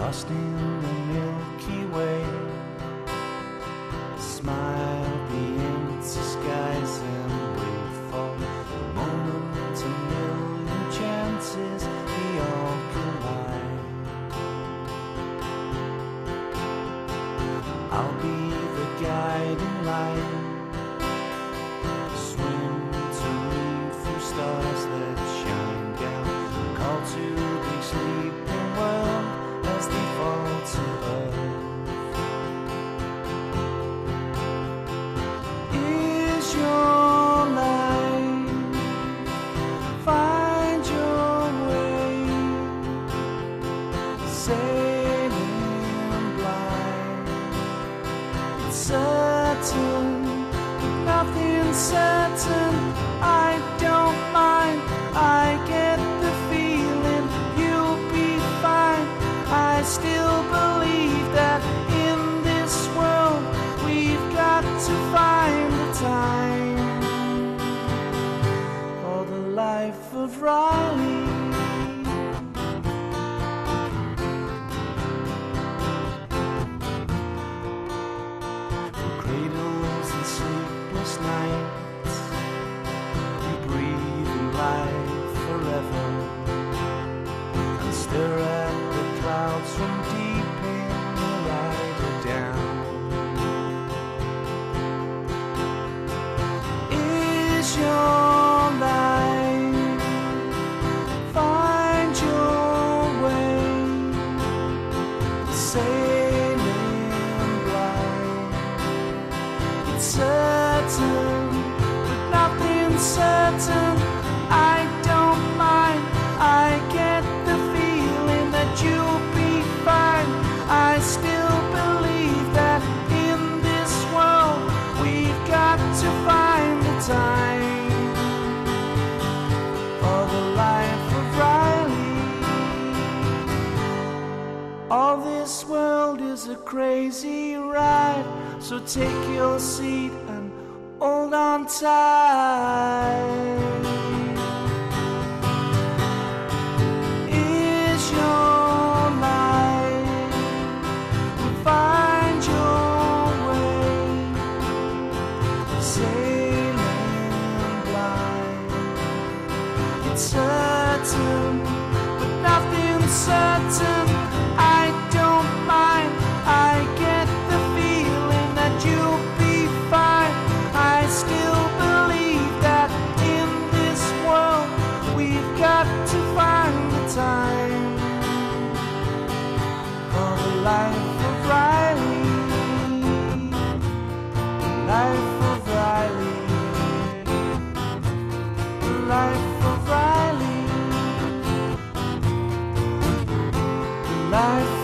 lost in the Milky Way. Smile the empty skies and wait for a moment, a million chances we all collide. I'll be the guiding light. Certain, but nothing certain. I don't mind. I get the feeling you'll be fine. I still believe that in this world we've got to find the time for the life of Riley. Nights. We breathe in life forever and stare at the clouds from deep in the rider down. Is your light? Find your way sailing blind. It's but nothing certain. I don't mind. I get the feeling that you'll be fine. I still believe that in this world we've got to find the time for the life of Riley. All this world is a crazy ride, so take your seat and hold on tight. Is your? Find your way, sailing blind. It's certain, but nothing certain. Life.